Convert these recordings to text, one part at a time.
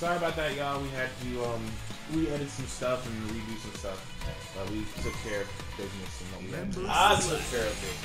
Sorry about that, y'all. We had to um re-edit some stuff and redo some stuff. But we took care of business and what we had. I took care of it.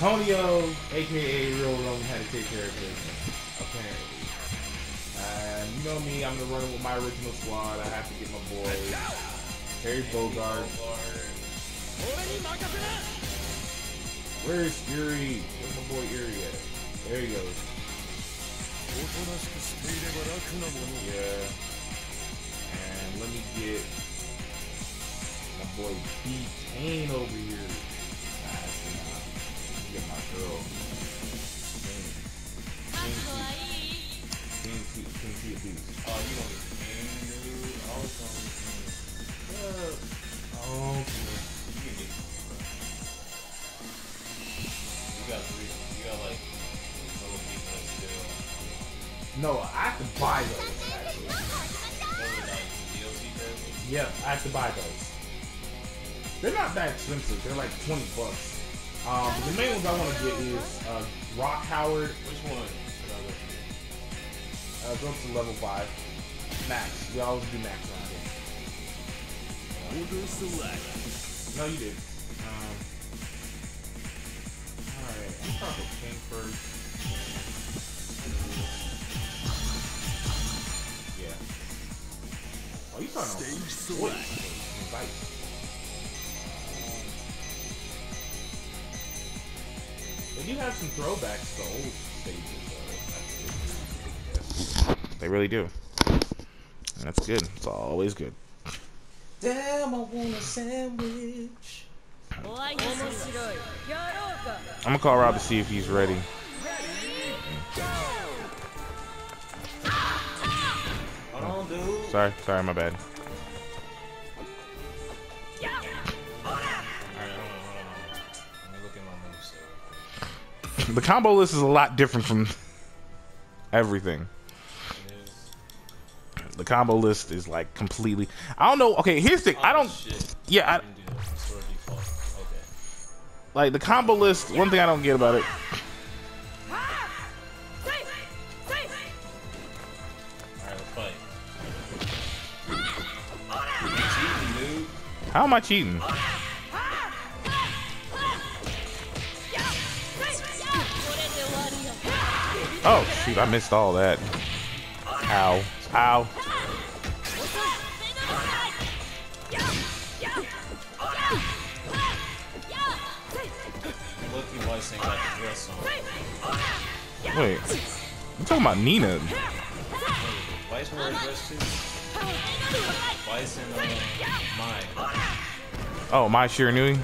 Tonio, aka Real Rome, had to take care of business. Apparently. And you know me, I'm gonna run with my original squad. I have to get my boy Harry Bogard. Where's Yuri? Where's my boy Yuri at? There he goes. Yeah. And let me get my boy B Kane over here. Actually, nah. Get my girl. Kane T- Kane T Abuse. Oh, you want to dude? I was going to Oh, You no, I have to buy those, actually. Those are like DLC versions. Yep, I have to buy those. They're not that expensive. They're like 20 bucks. Um, the main ones I want to get is uh, Rock Howard. Which one? Uh, go to level 5. Max. We always do max around here. No, you did. Um, Alright, start with King first. Yeah. Oh, you starting on Stage some select. voice. Invite. They do have some throwbacks to old stages, though. That's good. They really do. That's good. It's always good. Damn, I want a sandwich. 面白いやろうか I'm gonna call Rob to see if he's ready. Hold on, dude. Sorry, sorry, my bad. The combo list is a lot different from everything. The combo list is like completely. I don't know. Okay, here's the. I Oh, don't. Shit. Yeah, I, didn't do that. Restore default. Okay. like the combo list. One thing I don't get about it. Alright, let's fight. Cheating, dude. How am I cheating? Oh shoot! I missed all that. Ow! Ow! Lucky Weiss ain't got the dress on. Wait, I'm talking about Nina. Weiss wear a dress too? Weiss and uh, mine. Oh, Mai Shiranui.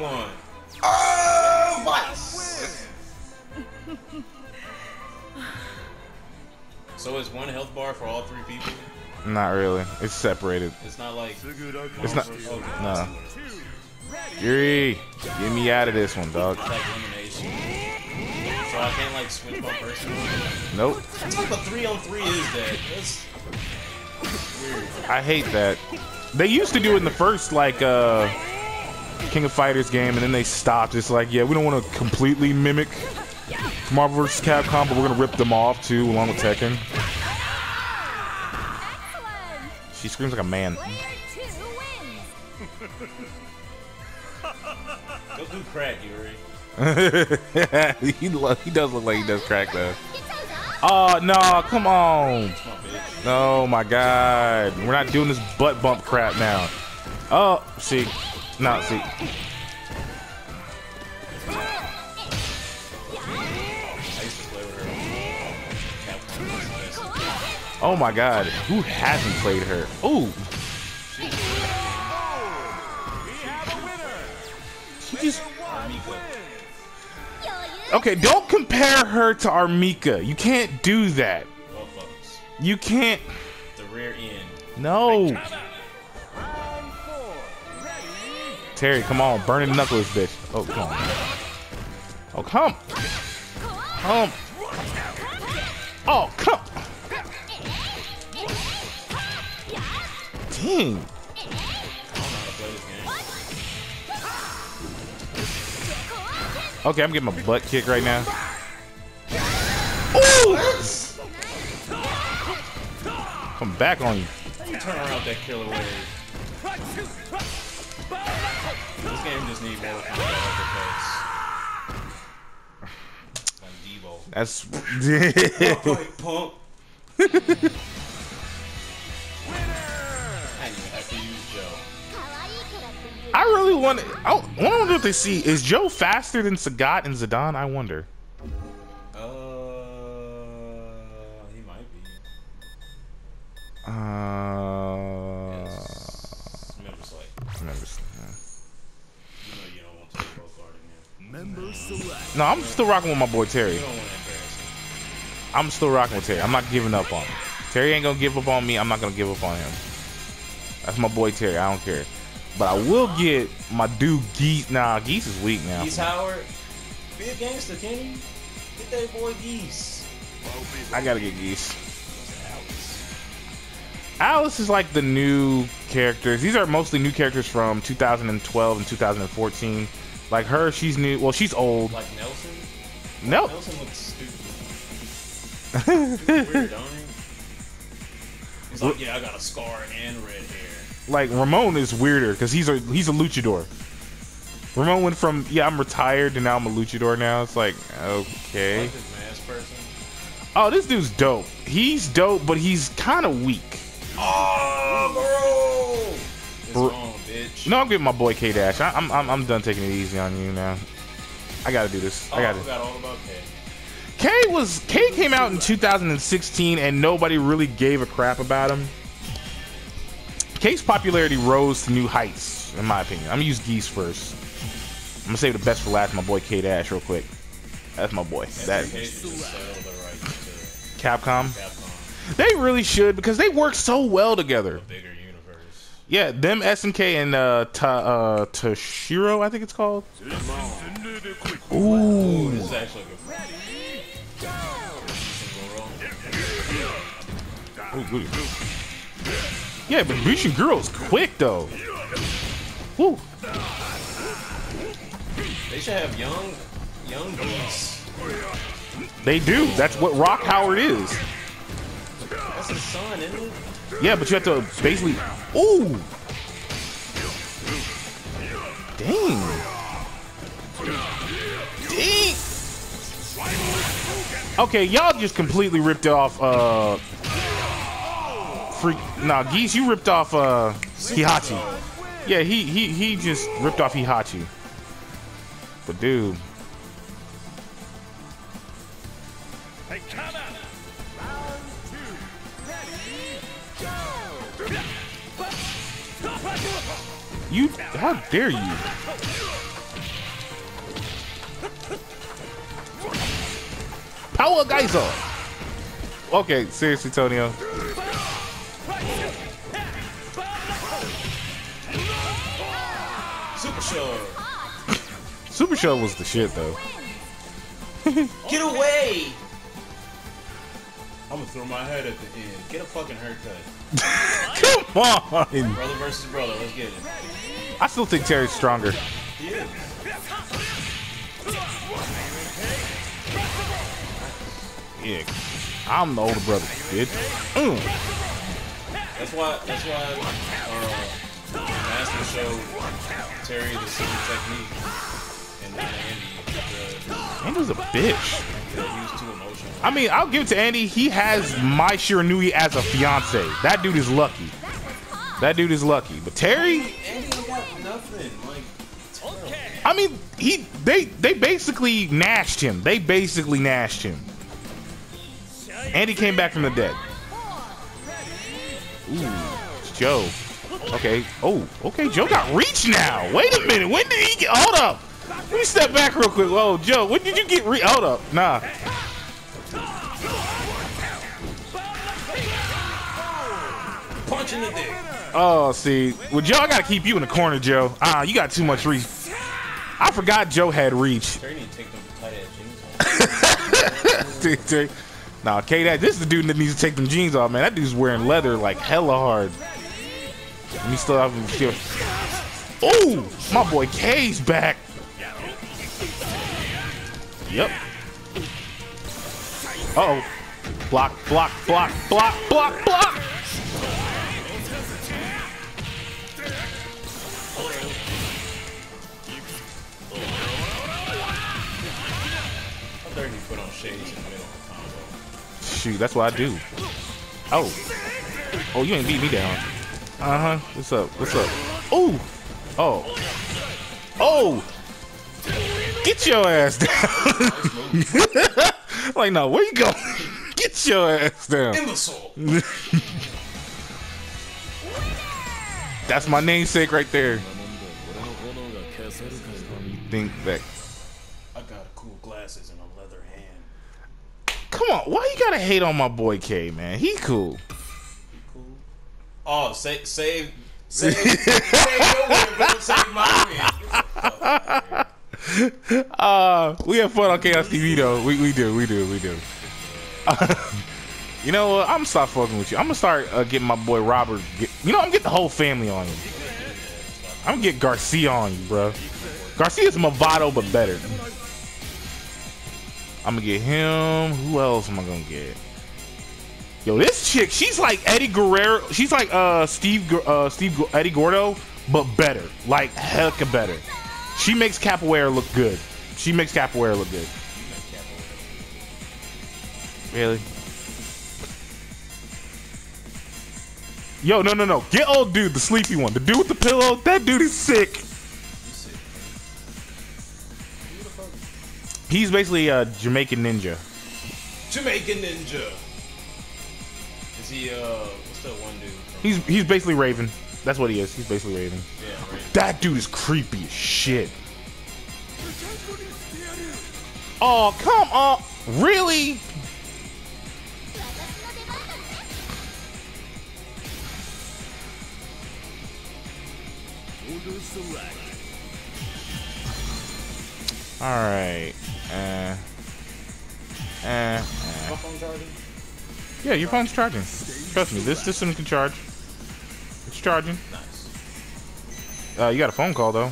One. So is one health bar for all three people? Not really. It's separated. It's not like It's not. Okay. No. Yuri, get me out of this one, dog. Like elimination. So I can't like switch my person. Nope. What type of three on three is that? That's weird. I hate that. They used to do it in the first like uh King of Fighters game, and then they stopped. It's like, yeah, we don't want to completely mimic Marvel vs. Capcom, but we're gonna rip them off too, along with Tekken. She screams like a man. Go do crack, Yuri. he, lo- he does look like he does crack though. Oh uh, no, come on. Come on, bitch. Oh my god. We're not doing this butt bump crap now. Oh, see. not see. Oh my god. Who hasn't played her? Ooh. She just. Okay, don't compare her to R. Mika. You can't do that. You can't. The rear end. No. Terry, come on. Burn the knuckles, bitch. Oh, come on. Oh, come. Come. Oh, game. Okay, I'm getting my butt kicked right now. Ooh! come back on you. You turn around that killer wave? This game just needs more combat uppercuts. Like Debo. That's Like pump. really want. I wonder if they see is Joe faster than Sagat and Zidane. I wonder. Uh, he might be. Uh, Yes. Remember, like, remember- you know you don't want to take both guard in here. Member select. no, I'm still rocking with my boy Terry. You don't want to embarrass him. I'm still rocking with Terry. I'm not giving up on him. Terry ain't gonna give up on me. I'm not gonna give up on him. That's my boy Terry. I don't care. But I will get my dude Geese. Nah, Geese is weak now. Geese Howard, be a gangster, Kenny. Get that boy Geese. I gotta get Geese. Alice. Is like the new characters. These are mostly new characters from 2012 and 2014. Like her, she's new. Well, she's old. Like Nelson. No, Nelson looks stupid. Weird, don't he? He's like, yeah, I got a scar and red hair. Like Ramon is weirder because he's a he's a luchador. Ramon went from yeah I'm retired to now I'm a luchador now. It's like okay. Like this masked person. Oh, this dude's dope. He's dope, but he's kind of weak. Oh, bro! Bro- bitch. No, I'm getting my boy K Dash. I- I'm I'm I'm done taking it easy on you now. I gotta do this. Oh, I I gotta. forgot all about K. K was K came out in 2016 and nobody really gave a crap about him. K's popularity rose to new heights, in my opinion. I'm gonna use Geese first. I'm gonna save the best for last. My boy K Dash, real quick. That's my boy. That SNK should just settle the rights Capcom. Capcom, They really should because they work so well together. a bigger universe. Yeah, them SNK and uh, Ta- uh Toshiro, I think it's called. Ooh. Ooh, Yeah, but Bishin Girl's quick though. Woo. They should have young, young geese. They do. That's what Rock Howard is. That's his son, isn't it? Yeah, but you have to basically. Ooh. Dang. Dang. Okay, y'all just completely ripped off. Uh. Freak. Nah, geese, you ripped off. Uh. Heihachi. Yeah, he he he just ripped off Heihachi. But dude. Hey, come out. You, how dare you? Power Geyser. Okay, seriously, Tonio. Super Show was the shit, though. Get away! I'm gonna throw my head at the end. Get a fucking haircut. Come on. Brother versus brother. Let's get it. I still think Terry's stronger. He is. Yeah, I'm the older brother, bitch. Mm. That's why. That's why. Uh, Master showed Terry the secret technique, and not Andy. Because Andy's a bitch. he was too emotional. I mean, I'll give it to Andy. He has Mai Shiranui as a fiance. That dude is lucky. That dude is lucky. But Terry, Andy ain't got nothing. Like, terrible. I mean, he they they basically nashed him. They basically nashed him. Andy came back from the dead. Ooh, it's Joe. Okay. Oh, okay. Joe got reach now. Wait a minute. When did he get? Hold up. Let me step back real quick. Whoa, Joe. When did you get re? Hold up. Nah. punch in the dick. Oh, see, well, Joe, I gotta keep you in the corner, Joe. Ah, you got too much reach. I forgot Joe had reach. Terry need to take them tight ass jeans off. nah, K, that this is the dude that needs to take them jeans off, man. That dude's wearing leather like hella hard. And he still have him. Oh, my boy K's back. Yep. Uh oh. Block, block, block, block, block, block! Shoot, that's what I do. Oh. Oh, you ain't beat me down. Uh-huh. What's up? What's up? Ooh! Oh. Oh! Get your ass down. like, no, where you going? Get your ass down. Imbecile! That's my namesake right there. You think that I got cool glasses and a leather hand. Come on, why you gotta hate on my boy K, man? He cool. Cool. Oh, save, save, save, save your win, but don't save my win. Uh, we have fun on Khaos TV though. We we do, we do, we do. you know what? I'm gonna stop fucking with you. I'm gonna start uh, getting my boy Robert. Get, you know, I'm getting the whole family on you. I'm gonna get Garcia on you, bro. Garcia's Movado, but better. I'm gonna get him. Who else am I gonna get? Yo, this chick, she's like Eddie Guerrero. She's like uh Steve uh Steve Eddy Gordo, but better. Like hecka better. She makes capoeira look good. She makes capoeira look good. Really? Yo, no, no, no. Get old dude, the sleepy one. The dude with the pillow. That dude is sick. He's basically a Jamaican ninja. Jamaican Ninja. Is he, uh, what's that one dude? He's he's basically Raven. That's what he is. He's basically Raven. yeah, right. That dude is creepy as shit. Oh, come on. Really? Alright. Uh, uh, uh. Yeah, your phone's charging. Trust me, this system can charge. It's charging. Nice. Uh, you got a phone call though.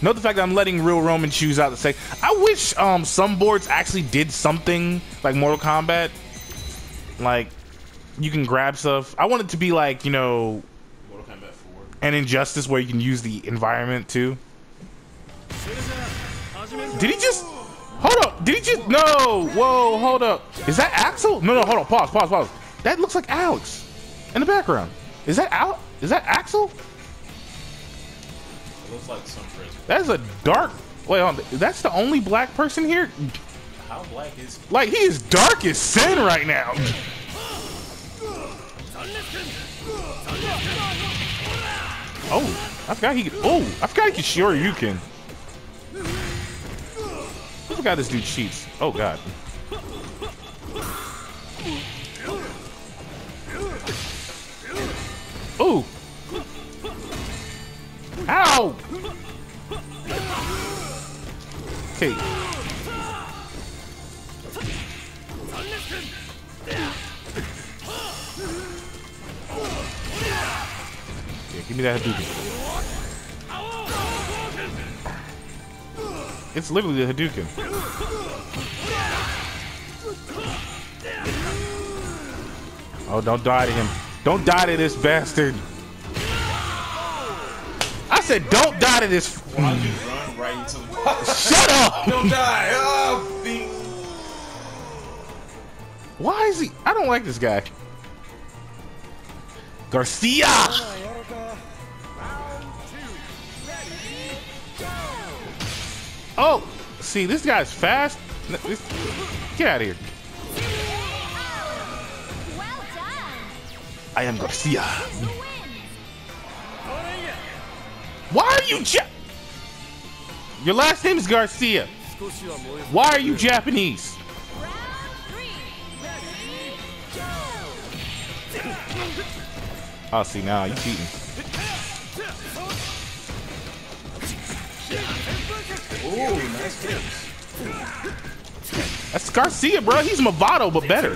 Note the fact that I'm letting real Roman choose out the say. I wish um some boards actually did something like Mortal Kombat. Like you can grab stuff. I want it to be like, you know, Mortal Kombat 4. an injustice where you can use the environment too. Did he just hold up? Did he just no? Whoa, hold up. Is that Axel? No, no, hold on. Pause, pause, pause. That looks like Alex in the background. Is that Al? Is that Axel? It looks like some. That's a dark. Wait, on. That's the only black person here. How black is? Like he is dark as sin right now. Oh, I forgot he. Could, oh, I forgot he could sure you can. I forgot this dude cheats. Oh god. Oh. Ow. Okay. Yeah, give me that Hadouken. It's literally the Hadouken. Oh, don't die to him. Don't die to this bastard. I said don't die to this. Shut up! Don't die! Oh, beat. Why is he? I don't like this guy. Garcia! Oh, see, this guy's fast. Get out of here. Well done. I am Garcia. Why are you ja- Your last name is Garcia. Why are you Japanese? Oh, see, now you cheating. Ooh, nice. That's Garcia, bro. He's Movado, but better.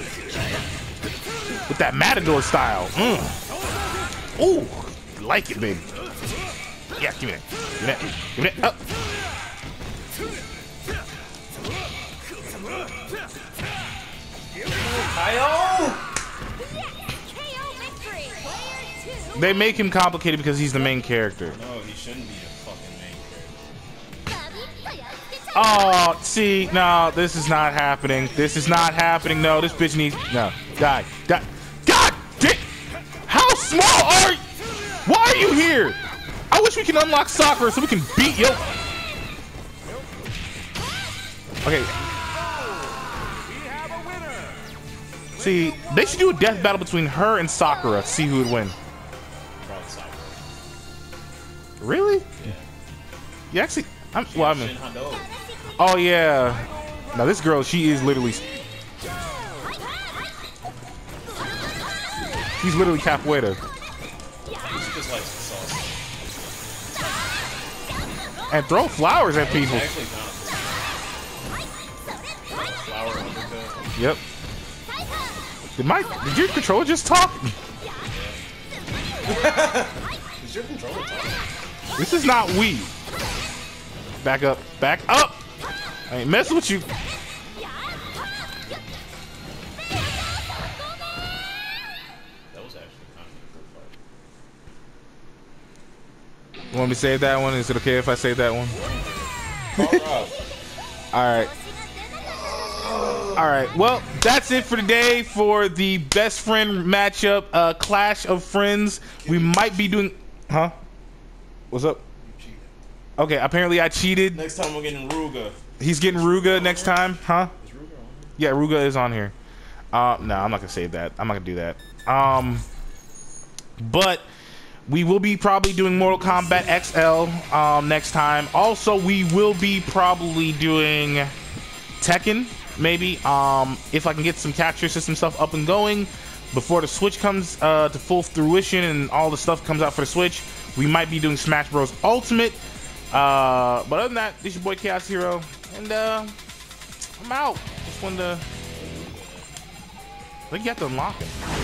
With that Matador style. Mm. Ooh, like it, baby. Yeah, give me that. Give me that. Give me that. KO victory. Player two. They make him complicated because he's the main character. No, he shouldn't be a fucking main Oh, see, no, this is not happening. This is not happening. No, this bitch needs no. Die, die. God, dick! how small are? you? Why are you here? I wish we can unlock soccer so we can beat yo. Okay. See, they should do a death battle between her and Sakura. See who would win. Probably Sakura. Really? Yeah. You actually? I'm, well, I mean, oh yeah. Now this girl, she is literally, she's literally capoeira. She just likes sauce. and throw flowers at people. Actually, not. Flower undercut. Yep. Did my did your controller just talk? Is your controller talking? This is not we. Back up, back up. I ain't messing with you. That was actually kind of a good You want me to save that one? Is it okay if I save that one? fight. All right. All right. All right. Well, that's it for today for the best friend matchup, uh, Clash of Friends. We might be doing, huh? What's up? Okay. Apparently, I cheated. Next time we're getting Ruga. He's getting Ruga next time, huh? Is Ruga on? Yeah, Ruga is on here. Uh, no, I'm not gonna save that. I'm not gonna do that. Um, but we will be probably doing Mortal Kombat XL um, next time. Also, we will be probably doing Tekken, maybe. Um, if I can get some capture system stuff up and going before the Switch comes uh, to full fruition and all the stuff comes out for the Switch, we might be doing Smash Bros. Ultimate. Uh, but other than that, this is your boy Khaos Hero, and uh, I'm out. Just wanted to. I think you have to unlock it.